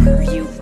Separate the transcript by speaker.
Speaker 1: who you